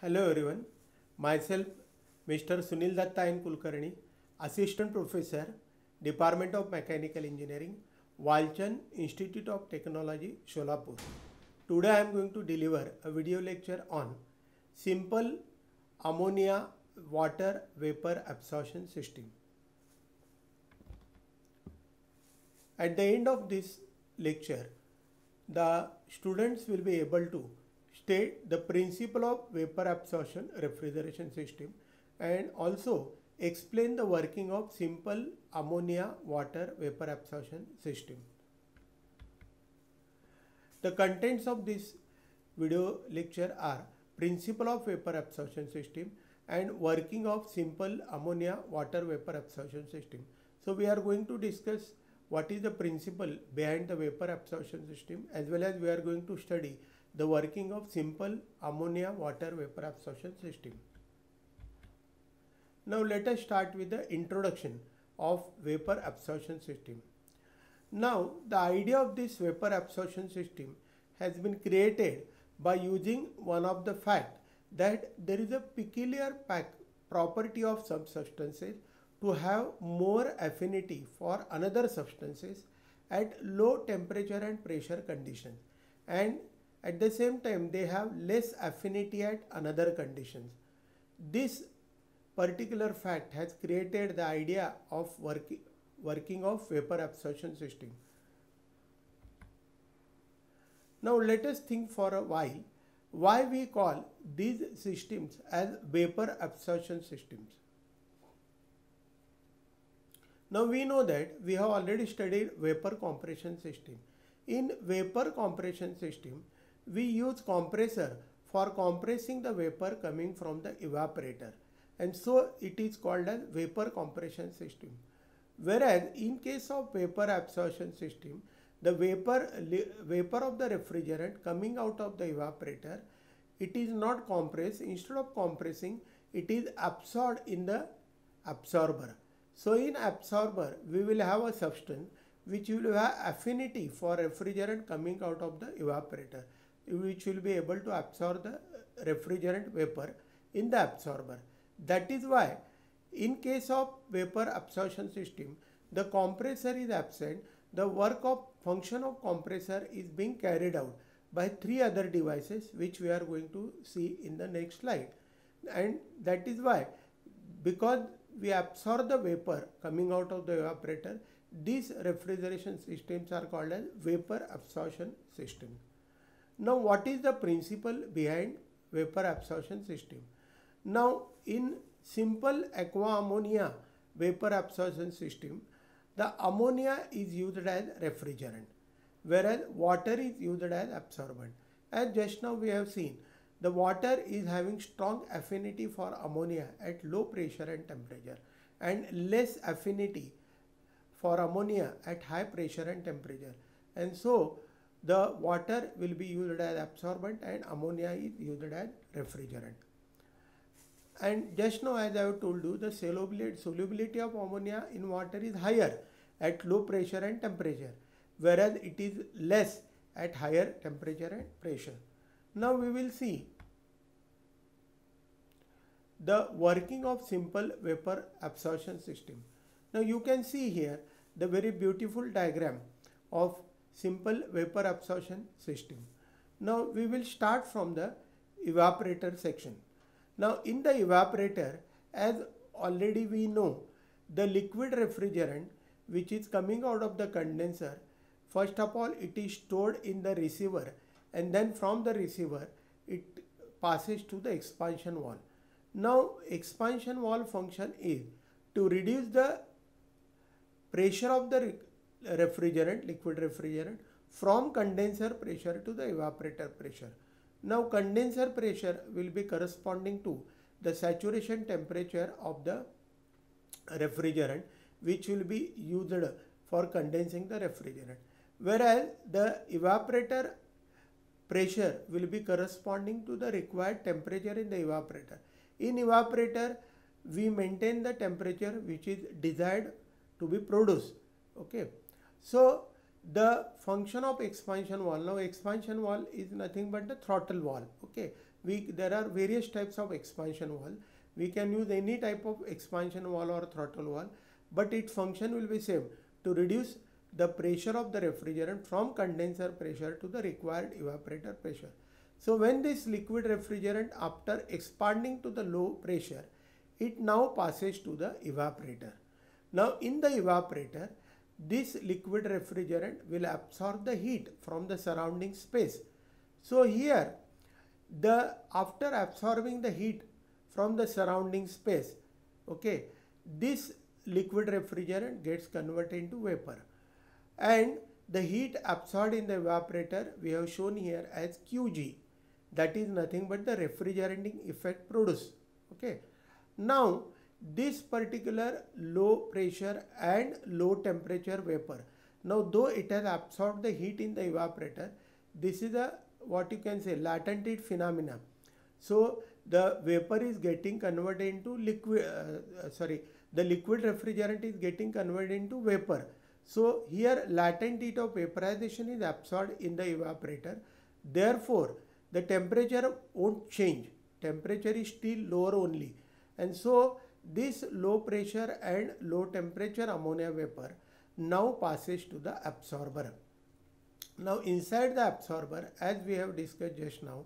Hello everyone, myself Mr. Sunil Datta N. Kulkarni, Assistant Professor, Department of Mechanical Engineering, Walchand Institute of Technology, Sholapur. Today I am going to deliver a video lecture on simple ammonia water vapor absorption system. At the end of this lecture, the students will be able to state the principle of vapor absorption refrigeration system and also explain the working of simple ammonia water vapor absorption system. The contents of this video lecture are principle of vapor absorption system and working of simple ammonia water vapor absorption system. So we are going to discuss what is the principle behind the vapor absorption system as well as we are going to study the working of simple ammonia water vapor absorption system. Now let us start with the introduction of vapor absorption system. Now the idea of this vapor absorption system has been created by using one of the fact that there is a peculiar pack property of some substances to have more affinity for another substances at low temperature and pressure conditions and at the same time they have less affinity at another conditions. This particular fact has created the idea of working working of vapor absorption system. Now let us think for a while why we call these systems as vapor absorption systems. Now we know that we have already studied vapor compression system. In vapor compression system, we use compressor for compressing the vapor coming from the evaporator and so it is called as vapor compression system. Whereas in case of vapor absorption system, the vapor, vapor of the refrigerant coming out of the evaporator, it is not compressed. Instead of compressing, it is absorbed in the absorber. So in absorber, we will have a substance which will have affinity for refrigerant coming out of the evaporator, which will be able to absorb the uh, refrigerant vapor in the absorber. That is why in case of vapor absorption system, the compressor is absent. The work of function of compressor is being carried out by three other devices which we are going to see in the next slide. And that is why because we absorb the vapor coming out of the evaporator, these refrigeration systems are called as vapor absorption system. Now what is the principle behind vapor absorption system? Now in simple aqua ammonia vapor absorption system, the ammonia is used as refrigerant whereas water is used as absorbent. As just now we have seen, the water is having strong affinity for ammonia at low pressure and temperature and less affinity for ammonia at high pressure and temperature. And so the water will be used as absorbent and ammonia is used as refrigerant. And just now as I have told you the solubility, solubility of ammonia in water is higher at low pressure and temperature whereas it is less at higher temperature and pressure. Now we will see the working of simple vapor absorption system. Now you can see here the very beautiful diagram of simple vapor absorption system. Now we will start from the evaporator section. Now in the evaporator as already we know the liquid refrigerant which is coming out of the condenser first of all it is stored in the receiver and then from the receiver it passes to the expansion valve. Now expansion valve function is to reduce the pressure of the refrigerant, liquid refrigerant from condenser pressure to the evaporator pressure. Now condenser pressure will be corresponding to the saturation temperature of the refrigerant which will be used for condensing the refrigerant. Whereas the evaporator pressure will be corresponding to the required temperature in the evaporator. In evaporator, we maintain the temperature which is desired to be produced. Okay. So, the function of expansion valve, now expansion valve is nothing but the throttle valve. Okay. we there are various types of expansion valve. We can use any type of expansion valve or throttle valve, but its function will be same to reduce the pressure of the refrigerant from condenser pressure to the required evaporator pressure. So when this liquid refrigerant after expanding to the low pressure, it now passes to the evaporator. Now in the evaporator, this liquid refrigerant will absorb the heat from the surrounding space. So here the after absorbing the heat from the surrounding space, okay, this liquid refrigerant gets converted into vapor. And the heat absorbed in the evaporator we have shown here as QG. That is nothing but the refrigerating effect produced okay. Now this particular low pressure and low temperature vapor. Now though it has absorbed the heat in the evaporator this is a what you can say latent heat phenomena. So the vapor is getting converted into liquid uh, uh, sorry the liquid refrigerant is getting converted into vapor. So here latent heat of vaporization is absorbed in the evaporator. Therefore the temperature won't change. Temperature is still lower only. And so this low pressure and low temperature ammonia vapor now passes to the absorber. Now inside the absorber as we have discussed just now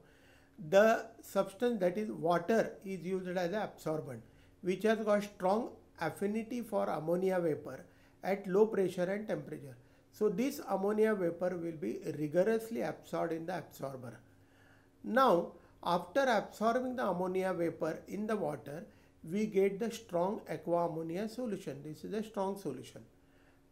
the substance that is water is used as an absorbent which has got strong affinity for ammonia vapor at low pressure and temperature. So this ammonia vapor will be rigorously absorbed in the absorber. Now, after absorbing the ammonia vapor in the water, we get the strong aqua ammonia solution. This is a strong solution.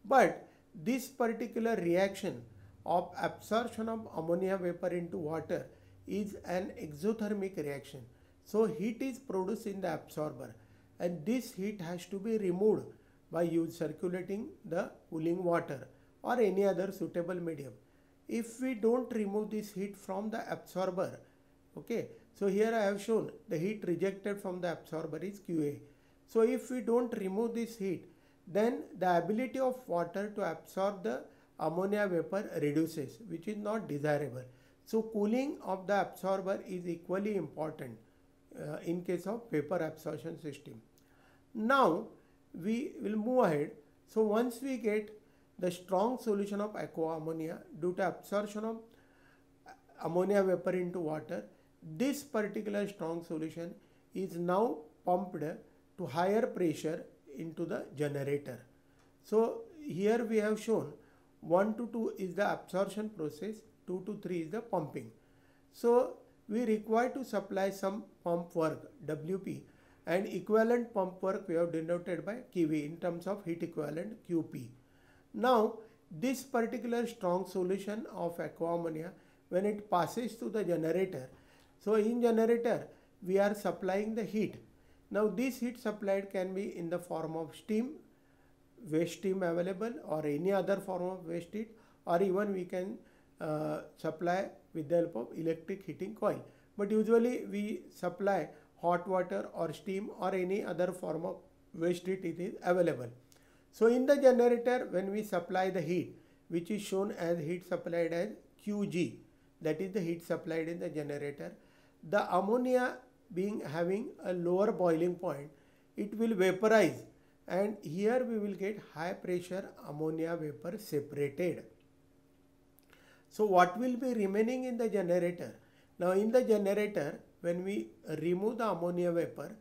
But this particular reaction of absorption of ammonia vapor into water is an exothermic reaction. So heat is produced in the absorber and this heat has to be removed by use circulating the cooling water or any other suitable medium if we don't remove this heat from the absorber okay so here I have shown the heat rejected from the absorber is QA so if we don't remove this heat then the ability of water to absorb the ammonia vapor reduces which is not desirable. So cooling of the absorber is equally important uh, in case of vapor absorption system. Now we will move ahead. So once we get the strong solution of aqua ammonia due to absorption of ammonia vapor into water. This particular strong solution is now pumped to higher pressure into the generator. So here we have shown 1 to 2 is the absorption process, 2 to 3 is the pumping. So we require to supply some pump work WP and equivalent pump work we have denoted by QV in terms of heat equivalent QP. Now this particular strong solution of aqua ammonia when it passes to the generator. So in generator we are supplying the heat. Now this heat supplied can be in the form of steam, waste steam available or any other form of waste heat or even we can uh, supply with the help of electric heating coil. But usually we supply hot water or steam or any other form of waste heat it is available. So in the generator when we supply the heat which is shown as heat supplied as QG that is the heat supplied in the generator the ammonia being having a lower boiling point it will vaporize and here we will get high pressure ammonia vapor separated. So what will be remaining in the generator? Now in the generator when we remove the ammonia vapor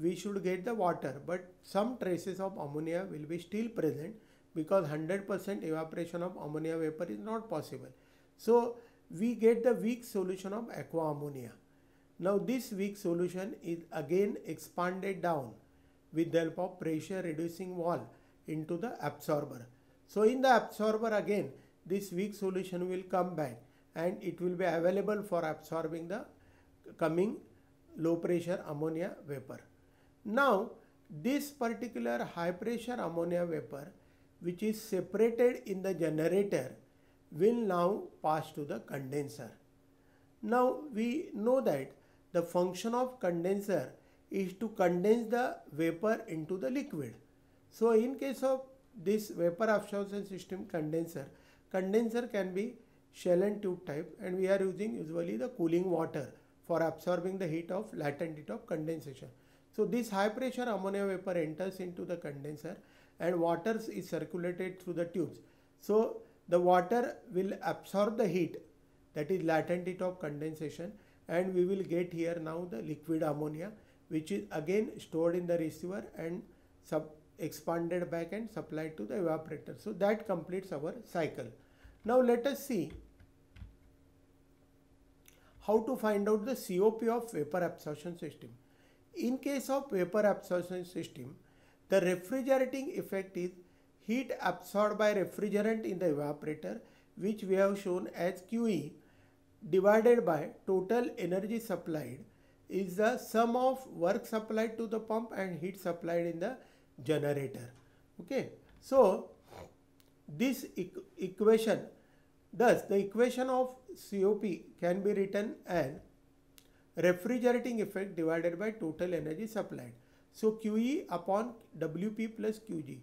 we should get the water but some traces of ammonia will be still present because 100% evaporation of ammonia vapor is not possible. So we get the weak solution of aqua ammonia. Now this weak solution is again expanded down with the help of pressure reducing wall into the absorber. So in the absorber again this weak solution will come back and it will be available for absorbing the coming low pressure ammonia vapor. Now this particular high pressure ammonia vapor which is separated in the generator will now pass to the condenser. Now we know that the function of condenser is to condense the vapor into the liquid. So in case of this vapor absorption system condenser, condenser can be shell and tube type and we are using usually the cooling water for absorbing the heat of latent heat of condensation. So this high pressure ammonia vapor enters into the condenser and water is circulated through the tubes. So the water will absorb the heat that is latent heat of condensation and we will get here now the liquid ammonia which is again stored in the receiver and sub expanded back and supplied to the evaporator. So that completes our cycle. Now let us see how to find out the COP of vapor absorption system. In case of vapor absorption system, the refrigerating effect is heat absorbed by refrigerant in the evaporator which we have shown as QE divided by total energy supplied is the sum of work supplied to the pump and heat supplied in the generator. Okay. So, this equ equation, thus the equation of COP can be written as refrigerating effect divided by total energy supplied. So, QE upon WP plus QG.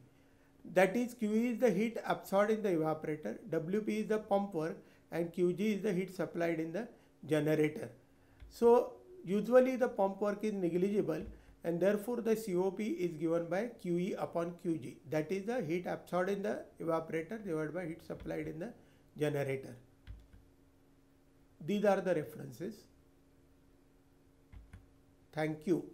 That is QE is the heat absorbed in the evaporator, WP is the pump work and Qg is the heat supplied in the generator. So usually the pump work is negligible and therefore the COP is given by QE upon QG that is the heat absorbed in the evaporator divided by heat supplied in the generator. These are the references. Thank you.